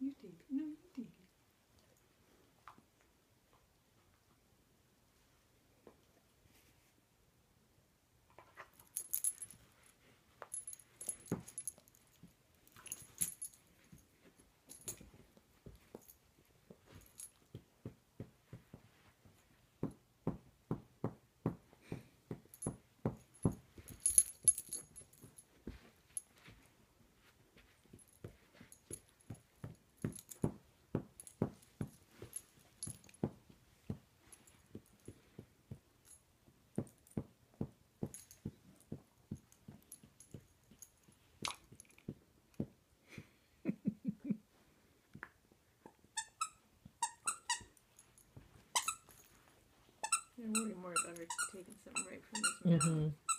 You did. Her taking something right from his mouth. Mm-hmm.